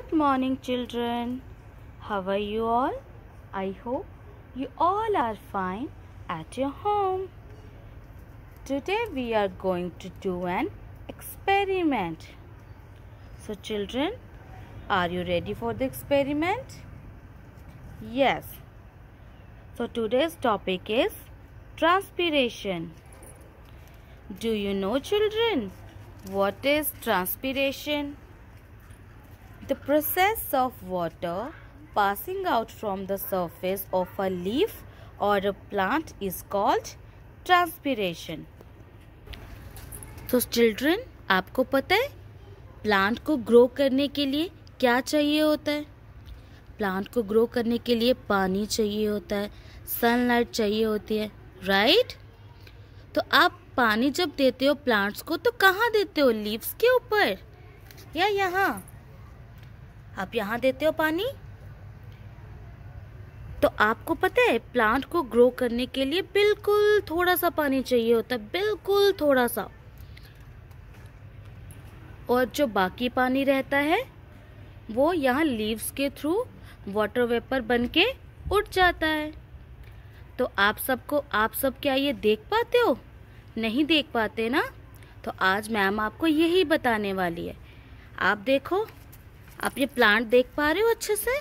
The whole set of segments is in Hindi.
Good morning, children. How are you all? I hope you all are fine at your home. Today we are going to do an experiment. So, children, are you ready for the experiment? Yes. So, today's topic is transpiration. Do you know, children, what is transpiration? The process of water passing out from the surface of a leaf or a plant is called transpiration. So children, आपको पता है प्लांट को ग्रो करने के लिए क्या चाहिए होता है? प्लांट को ग्रो करने के लिए पानी चाहिए होता है सनलाइट चाहिए होती है राइट तो आप पानी जब देते हो प्लांट्स को तो कहाँ देते हो? लीव्स के ऊपर या यहाँ? आप यहाँ देते हो पानी? तो आपको पता है प्लांट को ग्रो करने के लिए बिल्कुल थोड़ा सा पानी चाहिए होता है, बिल्कुल थोड़ा सा और जो बाकी पानी रहता है, वो यहाँ लीव्स के थ्रू वाटर वेपर बन के उठ जाता है। तो आप सबको, आप सब क्या ये देख पाते हो? नहीं देख पाते ना? तो आज मैम आपको यही बताने वाली है। आप देखो आप ये प्लांट देख पा रहे हो अच्छे से?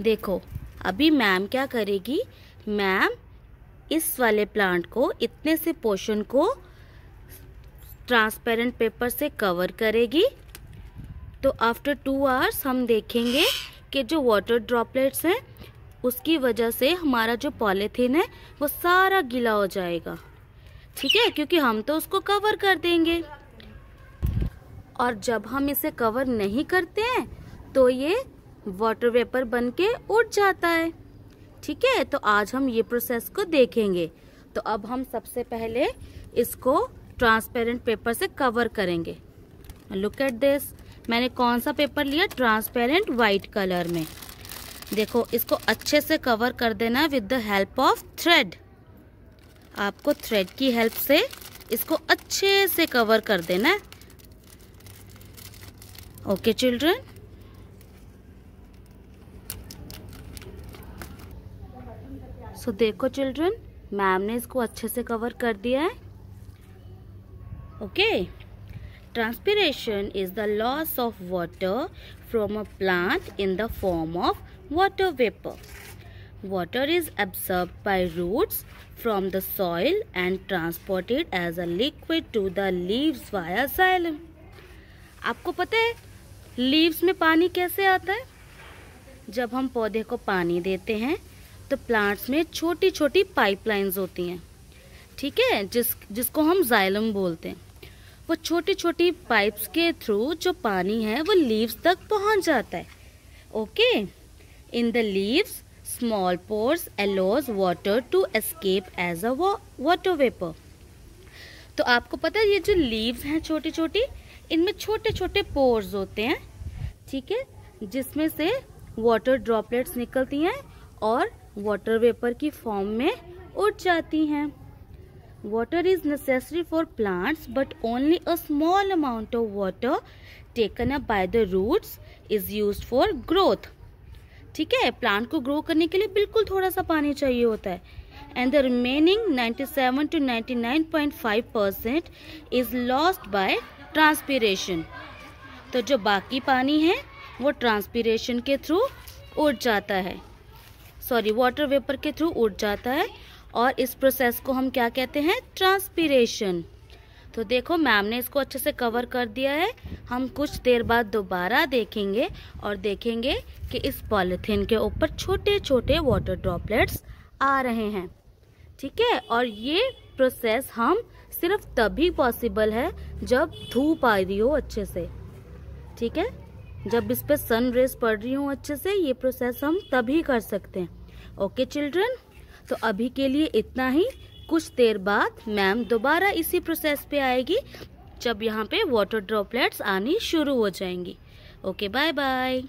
देखो, अभी मैम क्या करेगी? मैम इस वाले प्लांट को, इतने से पोर्शन को ट्रांसपेरेंट पेपर से कवर करेगी। तो आफ्टर टू आवर्स हम देखेंगे कि जो वाटर ड्रॉपलेट्स हैं, उसकी वजह से हमारा जो पॉलीथीन है, वो सारा गीला हो जाएगा। ठीक है? क्योंकि हम तो उसको कवर कर देंगे। और जब हम इसे कवर नहीं करते हैं तो ये वाटर वेपर बन के उठ जाता है। ठीक है? तो आज हम ये प्रोसेस को देखेंगे। तो अब हम सबसे पहले इसको ट्रांसपेरेंट पेपर से कवर करेंगे। लुक एट दिस मैंने कौन सा पेपर लिया? ट्रांसपेरेंट वाइट कलर में। देखो, इसको अच्छे से कवर कर देना with the help of thread आपको थ्रेड की हेल्प से इसको अच्छे से कवर कर देना ओके चिल्ड्रन सो देखो चिल्ड्रन मैम ने इसको अच्छे से कवर कर दिया है। Okay transpiration is the loss of water from a plant in the form of water vapour water is absorbed by roots from the soil and transported as a liquid to the leaves via xylem. आपको पता है लीव्स में पानी कैसे आता है? जब हम पौधे को पानी देते हैं तो प्लांट्स में छोटी छोटी पाइपलाइंस होती हैं। ठीक है? जिस, जिसको हम जाइलम बोलते हैं। वो छोटी छोटी पाइप्स के थ्रू जो पानी है, वो लीव्स तक पहुँच जाता है। Okay? In the leaves, small pores allows water to escape as a water vapour. तो आपको पता है, ये जो लीव्स हैं छोटी छोटी इनमें छोटे छोटे पोर्स होते हैं, ठीक है? जिसमें से वाटर ड्रॉपलेट्स निकलती हैं और वाटर वेपर की फॉर्म में उठ जाती हैं। Water is necessary for plants but only a small amount of water taken up by the roots is use for growth ठीक है? प्लांट को ग्रो करने के लिए बिल्कुल थोड़ा सा पानी चाहिए होता है। And the remaining 97 to 99.5 percent is lost by transpiration तो जो बाकी पानी है, वो ट्रांसपीरेशन के थ्रू उड़ जाता है। सॉरी वाटर वेपर के थ्रू उड़ जाता है और इस प्रोसेस को हम क्या कहते हैं? ट्रांसपीरेशन तो देखो मैम ने इसको अच्छे से कवर कर दिया है। हम कुछ देर बाद दोबारा देखेंगे और देखेंगे कि इस पॉलिथीन के ऊपर छोटे छोटे वाटर ड्रॉपलेट्स आ रहे हैं। ठीक है? और ये प्रोसेस हम सिर्फ़ तभी पॉसिबल है जब धूप आ रही हो अच्छे से। ठीक है? जब इस पर सन रेज पड़ रही हो अच्छे से, ये प्रोसेस हम तभी कर सकते हैं। ओके चिल्ड्रन तो अभी के लिए इतना ही। कुछ देर बाद मैम दोबारा इसी प्रोसेस पे आएगी, जब यहाँ पे वाटर ड्रॉपलेट्स आनी शुरू हो जाएँगी। Okay bye bye